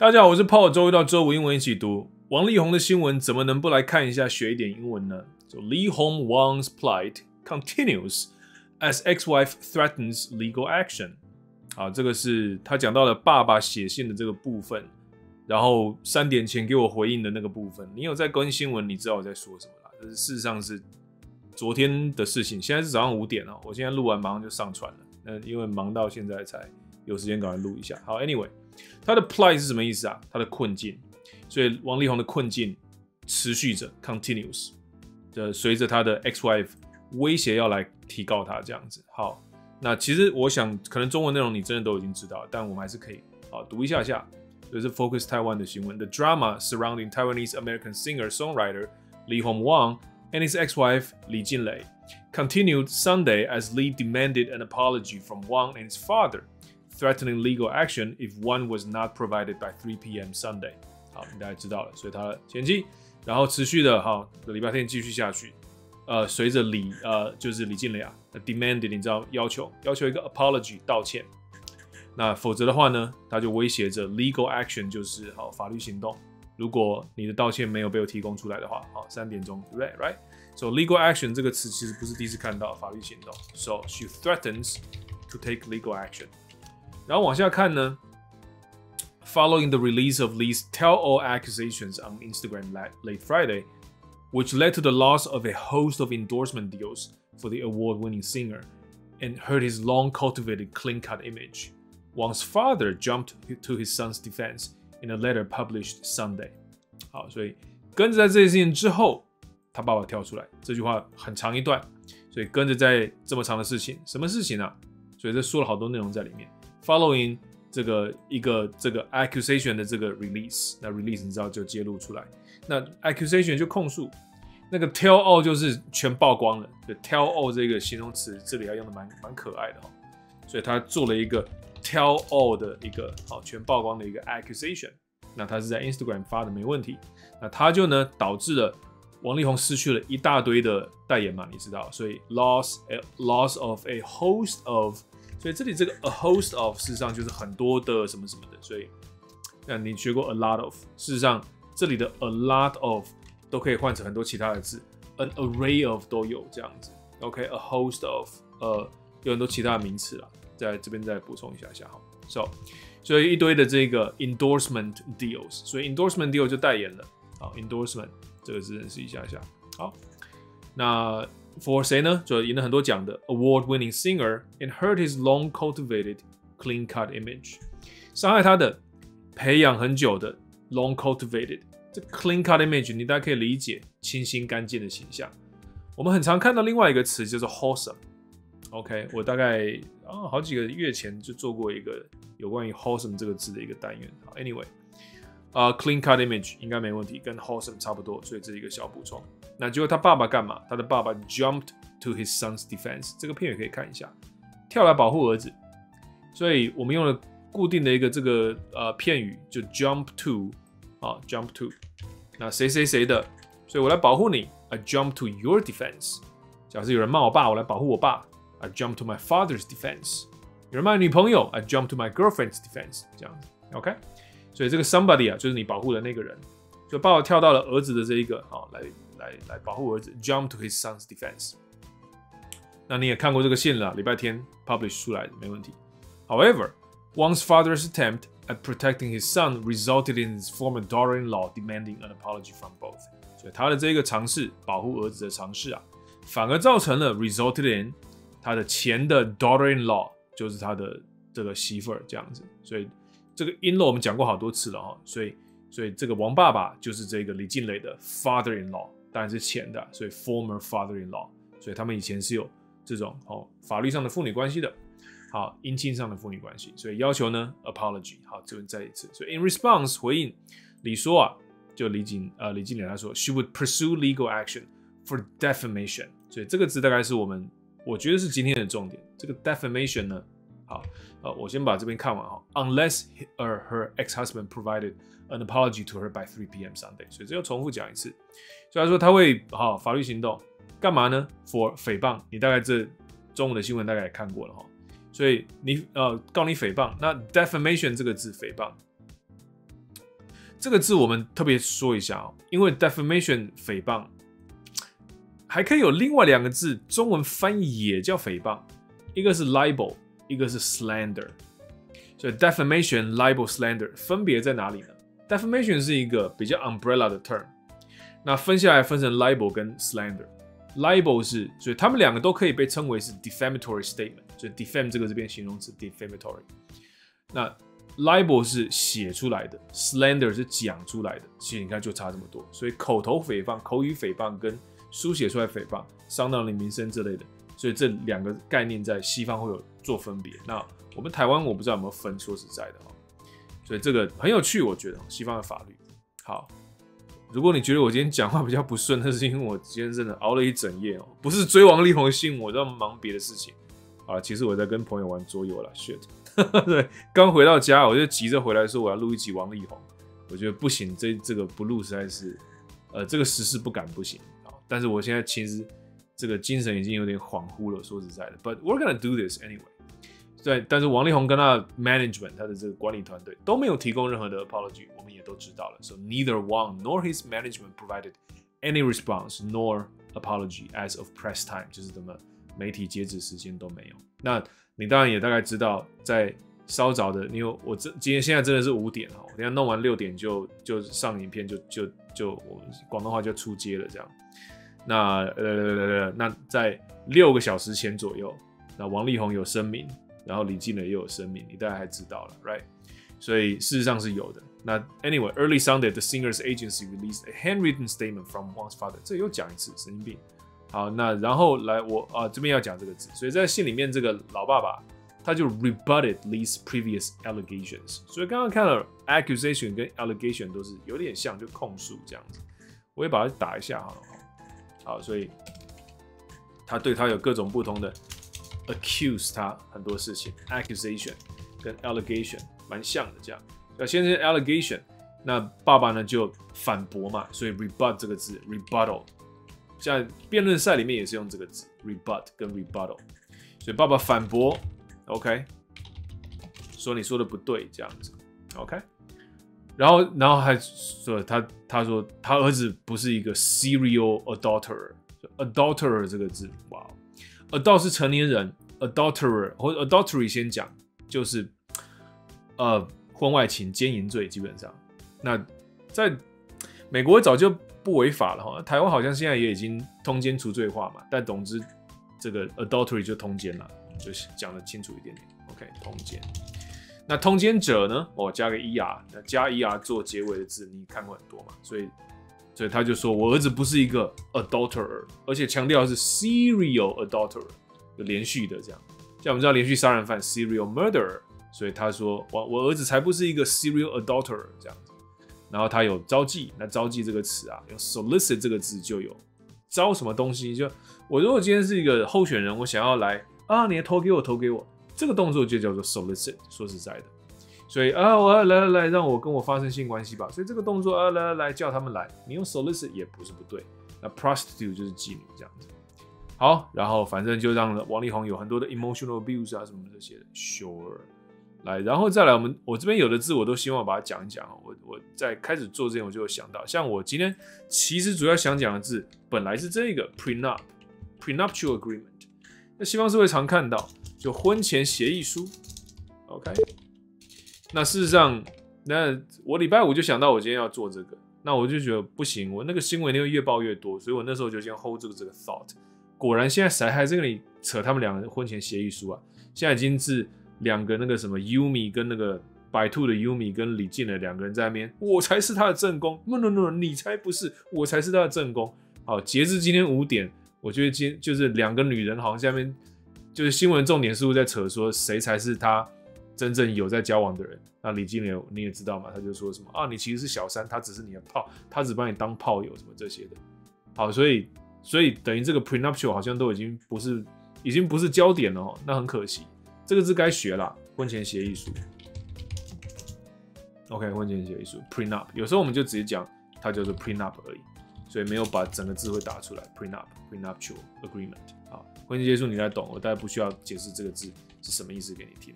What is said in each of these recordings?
大家好，我是 Paul，周一到周五英文一起读王力宏的新闻，怎么能不来看一下学一点英文呢就 Lee Hong Wang's plight continues as ex-wife threatens legal action。啊，这个是他讲到了爸爸写信的这个部分，然后三点前给我回应的那个部分。你有在跟新闻，你知道我在说什么啦？这是事实上是昨天的事情，现在是早上五点哦，我现在录完马上就上传了。那因为忙到现在才有时间赶快录一下。好，Anyway。他的 plight 是什么意思啊？他的困境，所以王力宏的困境持续着，continues，的随着他的 ex wife 威胁要来提告他这样子。好，那其实我想可能中文内容你真的都已经知道，但我们还是可以好读一下下。这是 Focus Taiwan 的新闻：The drama surrounding Taiwanese American singer-songwriter Lee Hong Wang and his ex-wife Li Jinlei continued Sunday as Lee demanded an apology from Wang and his father. threatening legal action if one was not provided by 3 p.m. Sunday。好，大家知道了，所以他前期，然后持续的哈，礼拜天继续下去。呃，随着李呃，就是李静蕾啊，demanded，你知道要求要求一个 apology 道歉。那否则的话呢，他就威胁着 legal action，就是好法律行动。如果你的道歉没有被我提供出来的话，好，三点钟，对不对？Right？So legal action 这个词其实不是第一次看到法律行动。So she threatens to take legal action。然后往下看呢，Following the release of Lee's tell-all accusations on Instagram late Friday, which led to the loss of a host of endorsement deals for the award-winning singer and hurt his long-cultivated clean-cut image, Wang's father jumped to his son's defense in a letter published Sunday. 好，所以跟着在这件事情之后，他爸爸跳出来，这句话很长一段，所以跟着在这么长的事情，什么事情啊？所以这说了好多内容在里面。 Following 这个一个这个 accusation 的这个 release，那 release 你知道就揭露出来，那 accusation 就控诉，那个 tell all 就是全曝光了。就 tell all 这个形容词这里要用的蛮蛮可爱的哈，所以他做了一个 tell all 的一个好全曝光的一个 accusation。那他是在 Instagram 发的没问题，那他就呢导致了王力宏失去了一大堆的代言嘛，你知道，所以 loss loss of a host of 所以这里这个 a host of 事实上就是很多的什么什么的，所以那你学过 a lot of，事实上这里的 a lot of 都可以换成很多其他的字，an array of 都有这样子。OK，a host of，呃，有很多其他的名词了，在这边再补充一下下哈。So，所以一堆的这个 endorsement deals，所以 endorsement deal 就代言了。好，endorsement 这个字认识一下下。好，那。For 谁呢？就赢了很多奖的 award-winning singer and hurt his long-cultivated clean-cut image，伤害他的培养很久的 long-cultivated 这 clean-cut image，你大家可以理解清新干净的形象。我们很常看到另外一个词叫做 wholesome。OK，我大概啊好几个月前就做过一个有关于 wholesome 这个字的一个单元。，Anyway。啊，clean cut image 应该没问题，跟 wholesome 差不多，所以这是一个小补充。那结果他爸爸干嘛？他的爸爸 jumped to his son's defense，这个片语可以看一下，跳来保护儿子。所以我们用了固定的一个这个呃片语，就 jump to 啊，jump to，那谁谁谁的，所以我来保护你，I jump to your defense。假设有人骂我爸，我来保护我爸，I jump to my father's defense。有人骂女朋友，I jump to my girlfriend's defense。这样子，OK。所以这个 somebody 啊，就是你保护的那个人，就爸爸跳到了儿子的这一个，啊，来来来保护儿子，jump to his son's defense。那你也看过这个信了，礼拜天 publish 出来的，没问题。However, Wang's father's attempt at protecting his son resulted in his former daughter-in-law demanding an apology from both。所以他的这个尝试保护儿子的尝试啊，反而造成了 resulted in 他的前的 daughter-in-law，就是他的这个媳妇儿这样子，所以。这个 in law 我们讲过好多次了哈，所以所以这个王爸爸就是这个李静蕾的 father in law，当然是前的，所以 former father in law，所以他们以前是有这种哦法律上的父女关系的，好姻亲上的父女关系，所以要求呢 apology，好这边再一次，所以 in response 回应李说啊，就李景呃李静蕾他说 she would pursue legal action for defamation，所以这个字大概是我们我觉得是今天的重点，这个 defamation 呢。好，呃，我先把这边看完哈。Unless her her ex-husband provided an apology to her by 3 p.m. Sunday，所以这又重复讲一次。所以他说他会好法律行动，干嘛呢？For 诽谤，你大概这中午的新闻大概也看过了哈。所以你呃告你诽谤，那 defamation 这个字诽谤，这个字我们特别说一下哦，因为 defamation 诽谤还可以有另外两个字，中文翻译也叫诽谤，一个是 libel，一个是 slander。所以 defamation、libel、slander 分别在哪里呢？defamation 是一个比较 umbrella 的 term，那分下来分成 libel 跟 slander。libel 是，所以他们两个都可以被称为是 defamatory statement，所以 defam 这个是变形容词 defamatory。那 libel 是写出来的，slander 是讲出来的，其实你看就差这么多。所以口头诽谤、口语诽谤跟书写出来诽谤，伤到你名声之类的，所以这两个概念在西方会有做分别。那我们台湾我不知道有没有分，说实在的哦，所以这个很有趣，我觉得西方的法律。好，如果你觉得我今天讲话比较不顺，那是因为我今天真的熬了一整夜哦，不是追王力宏的新闻，我在忙别的事情啊。其实我在跟朋友玩桌游了，shit。对，刚回到家我就急着回来说我要录一集王力宏，我觉得不行，这这个不录实在是，呃，这个时事不敢不行啊。但是我现在其实这个精神已经有点恍惚了。说实在的，But we're gonna do this anyway。对，但是王力宏跟他 management 他的这个管理团队都没有提供任何的 apology，我们也都知道了。So neither Wang nor his management provided any response nor apology as of press time，就是怎么媒体截止时间都没有。那你当然也大概知道，在稍早的，因为我这今天现在真的是五点哈，我等下弄完六点就就上影片就就就我们广东话就出街了这样。那呃，那在六个小时前左右，那王力宏有声明。然后李静蕾也有声明，你大概还知道了，right？所以事实上是有的。那 anyway，early Sunday，the singer's agency released a handwritten statement from Wang's father。这又讲一次，神经病。好，那然后来我啊这边要讲这个字，所以在信里面这个老爸爸他就 rebutted these previous allegations。所以刚刚看了 accusation 跟 allegation 都是有点像，就控诉这样子。我也把它打一下好了。好，所以他对他有各种不同的。accuse 他很多事情，accusation 跟 allegation 蛮像的，这样。那先是 allegation，那爸爸呢就反驳嘛，所以 rebut 这个字，rebuttal，像辩论赛里面也是用这个字，rebut 跟 rebuttal，所以爸爸反驳，OK，说你说的不对，这样子，OK，然后然后还说他他说他儿子不是一个 serial adulterer，adulterer 这个字，哇。adult 是成年人，adulterer 或 adultery 先讲，就是呃婚外情、奸淫罪，基本上。那在美国早就不违法了哈，台湾好像现在也已经通奸除罪化嘛。但总之，这个 adultery 就通奸了，就是讲的清楚一点点。OK，通奸。那通奸者呢？我加个 er，那加 er 做结尾的字，你看过很多嘛？所以。所以他就说，我儿子不是一个 adulterer，而且强调是 serial adulterer，就连续的这样。像我们知道连续杀人犯 serial murderer，所以他说我我儿子才不是一个 serial adulterer 这样子。然后他有招妓，那招妓这个词啊，用 solicit 这个字就有招什么东西。就我如果今天是一个候选人，我想要来啊，你投给我，投给我，这个动作就叫做 solicit。说实在的。所以啊，我要来来来，让我跟我发生性关系吧。所以这个动作啊，来来来，叫他们来。你用 solicit 也不是不对。那 prostitute 就是妓女这样子。好，然后反正就让王力宏有很多的 emotional abuse 啊什么这些。Sure，来，然后再来，我们我这边有的字我都希望把它讲一讲。我我在开始做之前我就有想到，像我今天其实主要想讲的字本来是这个 prenup，prenuptial agreement。那西方社会常看到，就婚前协议书。OK。那事实上，那我礼拜五就想到我今天要做这个，那我就觉得不行，我那个新闻会越报越多，所以我那时候就先 hold 这个这个 thought。果然现在谁还在跟你扯他们两个人婚前协议书啊？现在已经是两个那个什么 Yumi 跟那个白兔的 Yumi 跟李静的两个人在那边，我才是他的正宫，no no no，你才不是，我才是他的正宫。好，截至今天五点，我觉得今就是两个女人好像下面就是新闻重点似乎在扯说谁才是他。真正有在交往的人，那李金莲你也知道嘛？他就说什么啊，你其实是小三，他只是你的炮，他只把你当炮友什么这些的。好，所以所以等于这个 prenuptial 好像都已经不是，已经不是焦点了哦。那很可惜，这个字该学啦，婚前协议书。OK，婚前协议书 prenup，有时候我们就直接讲它叫做 prenup 而已，所以没有把整个字会打出来。prenup prenuptial agreement 啊，婚前协议书你该懂，我大概不需要解释这个字是什么意思给你听。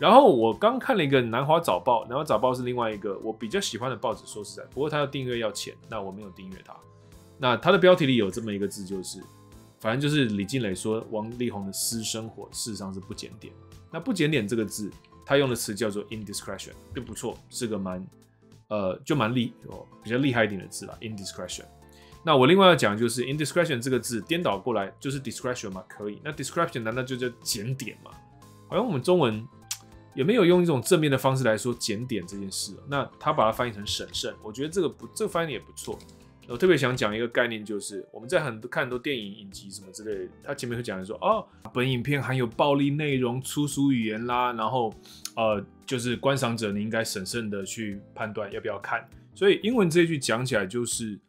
然后我刚看了一个《南华早报》，《南华早报》是另外一个我比较喜欢的报纸，说实在，不过它要订阅要钱，那我没有订阅它。那它的标题里有这么一个字，就是反正就是李静蕾说王力宏的私生活事实上是不检点。那不检点这个字，他用的词叫做 indiscretion，并不错，是个蛮呃就蛮厉哦比较厉害一点的字啦 indiscretion。那我另外要讲就是 indiscretion 这个字颠倒过来就是 discretion 嘛，可以。那 discretion 难道就叫检点吗？好像我们中文。也没有用一种正面的方式来说检点这件事？那他把它翻译成审慎，我觉得这个不，这个翻译也不错。我特别想讲一个概念，就是我们在很多看很多电影影集什么之类，他前面会讲说，哦，本影片含有暴力内容、粗俗语言啦，然后呃，就是观赏者你应该审慎的去判断要不要看。所以英文这一句讲起来就是，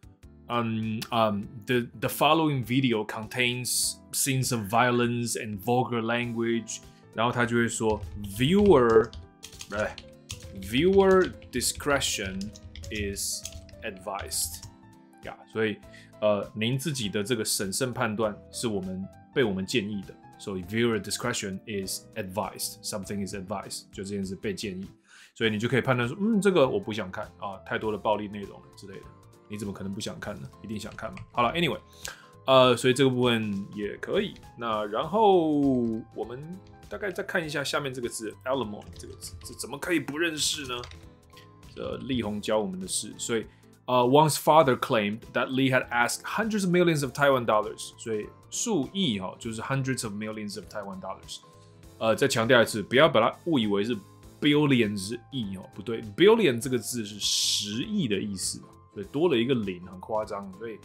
嗯嗯，the the following video contains scenes of violence and vulgar language。然后他就会说，viewer，哎，viewer discretion is advised，呀，所以呃，您自己的这个审慎判断是我们被我们建议的，所以 viewer discretion is advised，something is advised，就这件事被建议，所以你就可以判断说，嗯，这个我不想看啊，太多的暴力内容之类的， 你怎么可能不想看呢？一定想看嘛。好了，anyway，呃，所以这个部分也可以。那然后我们。大概再看一下下面这个字 alimony 这个字，这怎么可以不认识呢？这力宏教我们的事，所以呃，Wang's father claimed that Lee had asked hundreds of millions of Taiwan dollars，所以数亿哈就是 hundreds of millions of Taiwan dollars。呃，再强调一次，不要把它误以为是 billions 亿哦，不对，billion 这个字是十亿的意思，所以多了一个零，很夸张，所以。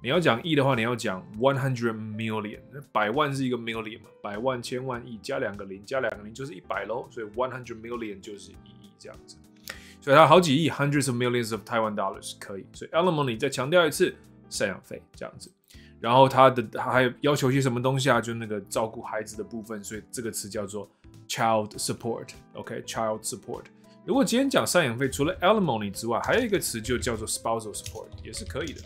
你要讲亿的话，你要讲 one hundred million，百万是一个 million 嘛，百万、千万、亿加两个零，加两个零就是一百喽，所以 one hundred million 就是一亿这样子，所以它好几亿 hundreds of millions of Taiwan dollars 可以，所以 alimony 再强调一次赡养费这样子，然后它的它还要求些什么东西啊？就那个照顾孩子的部分，所以这个词叫做 child support，OK，child support。如果今天讲赡养费，除了 alimony 之外，还有一个词就叫做 spousal support，也是可以的。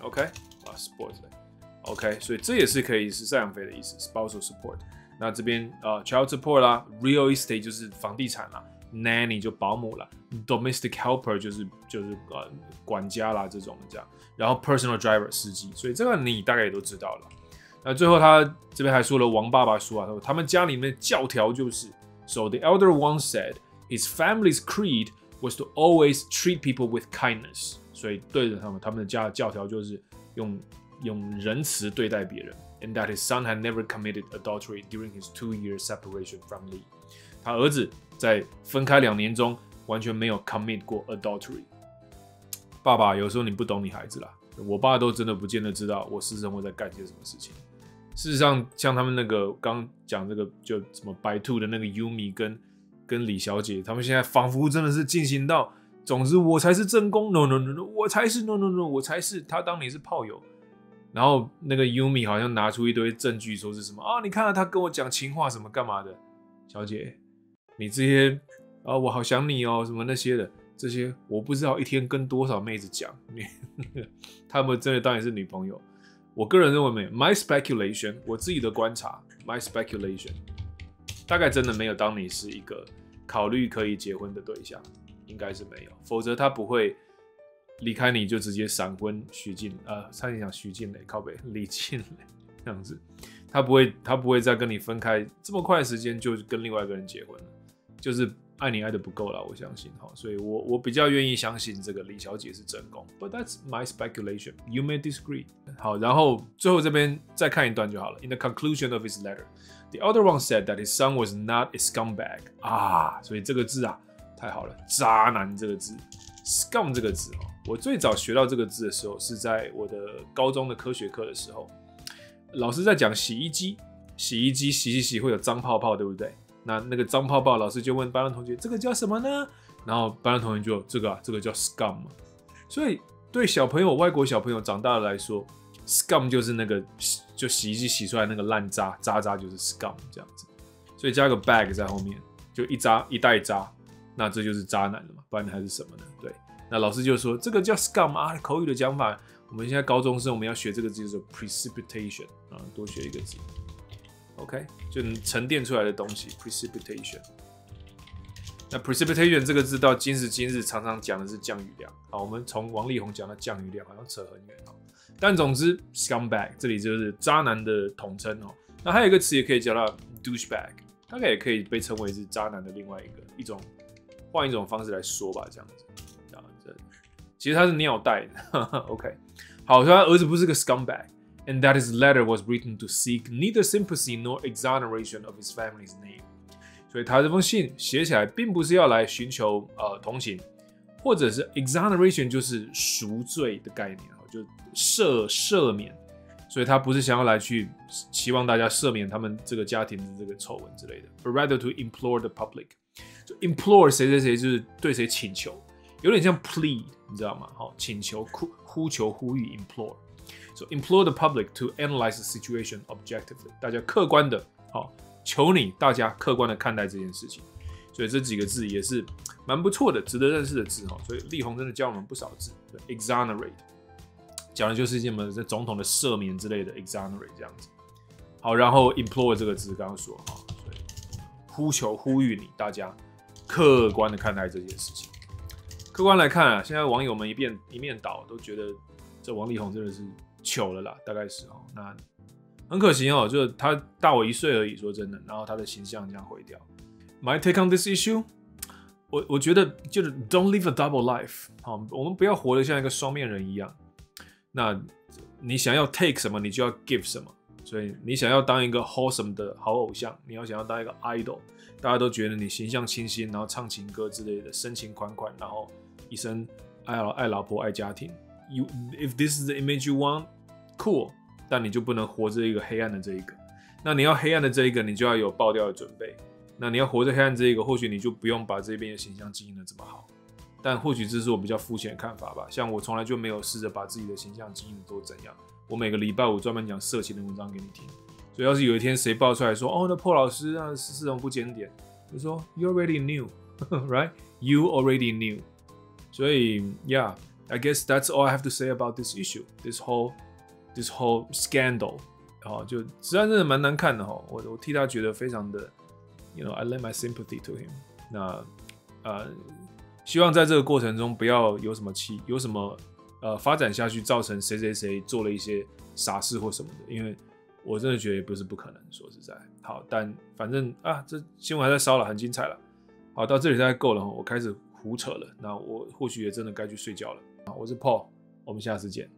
OK，啊，support，OK，所以这也是可以是赡养费的意思，spousal support。那这边呃，child support 啦，real estate 就是房地产啦，nanny 就保姆啦，domestic helper 就是就是呃管家啦这种这样，然后 personal driver 司机，所以这个你大概也都知道了。那最后他这边还说了王爸爸说啊，他们家里面教条就是，so the elder one said his family's creed was to always treat people with kindness。所以对着他们，他们的家的教条就是用用仁慈对待别人。And that his son had never committed adultery during his two-year separation from Lee。他儿子在分开两年中完全没有 commit 过 adultery。爸爸，有时候你不懂你孩子啦。我爸都真的不见得知道我私生活在干些什么事情。事实上，像他们那个刚讲这个就什么白兔的那个 Yumi 跟跟李小姐，他们现在仿佛真的是进行到。总之，我才是正宫，no no no no，我才是 no no no，我才是他当你是炮友，然后那个 Yumi 好像拿出一堆证据，说是什么啊？你看到他跟我讲情话什么干嘛的？小姐，你这些啊，我好想你哦，什么那些的，这些我不知道一天跟多少妹子讲，你 他们真的当你是女朋友？我个人认为没有，my speculation，我自己的观察，my speculation，大概真的没有当你是一个考虑可以结婚的对象。应该是没有，否则他不会离开你就直接闪婚徐静，呃，差点讲徐静蕾，靠北李静蕾这样子，他不会，他不会再跟你分开这么快时间就跟另外一个人结婚了，就是爱你爱的不够了，我相信哈，所以我我比较愿意相信这个李小姐是真功，But that's my speculation. You may disagree. 好，然后最后这边再看一段就好了。In the conclusion of his letter, the other one said that his son was not a scumbag. 啊，所以这个字啊。太好了，渣男这个字，scum 这个字哦，我最早学到这个字的时候是在我的高中的科学课的时候，老师在讲洗衣机，洗衣机洗洗洗会有脏泡泡，对不对？那那个脏泡泡，老师就问班上同学，这个叫什么呢？然后班上同学就这个啊，这个叫 scum。所以对小朋友，外国小朋友长大了来说，scum 就是那个就洗衣机洗出来那个烂渣，渣渣就是 scum 这样子。所以加个 bag 在后面，就一渣一袋渣。那这就是渣男了嘛？不然还是什么呢？对，那老师就说这个叫 scum 啊，口语的讲法。我们现在高中生我们要学这个字，叫做 precipitation 啊，多学一个字 OK，就沉淀出来的东西，precipitation。那 precipitation 这个字到今时今日常常讲的是降雨量。好，我们从王力宏讲到降雨量，好像扯很远哦。但总之，scumbag 这里就是渣男的统称哦。那还有一个词也可以叫它 douchebag，大概也可以被称为是渣男的另外一个一种，换一种方式来说吧，这样子这样子其实他是尿袋的。OK，好，说他儿子不是个 scumbag。and that his letter was written to seek neither sympathy nor exoneration of his family's name。所以他这封信写起来，并不是要来寻求呃同情，或者是 exoneration 就是赎罪的概念啊，就赦赦免。所以他不是想要来去希望大家赦免他们这个家庭的这个丑闻之类的，but rather to implore the public。就 implore 谁谁谁就是对谁请求，有点像 plead，你知道吗？好，请求、呼呼求、呼吁 implore。 So implore the public to analyze the situation objectively。大家客观的，好，求你大家客观的看待这件事情。所以这几个字也是蛮不错的，值得认识的字哈。所以力宏真的教我们不少字。exonerate 讲的就是什么，这总统的赦免之类的 exonerate 这样子。好，然后 implore 这个字刚刚说哈，所以呼求呼吁你大家客观的看待这件事情。客观来看啊，现在网友们一面一面倒，都觉得这王力宏真的是。糗了啦，大概是哦，那很可惜哦，就是他大我一岁而已，说真的，然后他的形象这样毁掉。My take on this issue，我我觉得就是 Don't live a double life，好，我们不要活得像一个双面人一样。那你想要 take 什么，你就要 give 什么。所以你想要当一个 wholesome 的好偶像，你要想要当一个 idol，大家都觉得你形象清新，然后唱情歌之类的，深情款款，然后一生爱老爱老婆爱家庭。You if this is the image you want。Cool，但你就不能活着一个黑暗的这一个。那你要黑暗的这一个，你就要有爆掉的准备。那你要活着黑暗这一个，或许你就不用把这边的形象经营的这么好。但或许这是我比较肤浅的看法吧。像我从来就没有试着把自己的形象经营的多怎样。我每个礼拜五专门讲色情的文章给你听。所以要是有一天谁爆出来说，哦，那破老师啊，是这种不检点，就说 You already knew，right? You already knew。所以 I guess that's all I have to say about this issue. This whole This whole scandal，哦，就实际上真的蛮难看的哈。我我替他觉得非常的，you know，I lend my sympathy to him。那呃，希望在这个过程中不要有什么气，有什么呃发展下去，造成谁谁谁做了一些傻事或什么的。因为我真的觉得也不是不可能，说实在。好，但反正啊，这新闻还在烧了，很精彩了。好，到这里大概够了哈，我开始胡扯了。那我或许也真的该去睡觉了。啊，我是 Paul，我们下次见。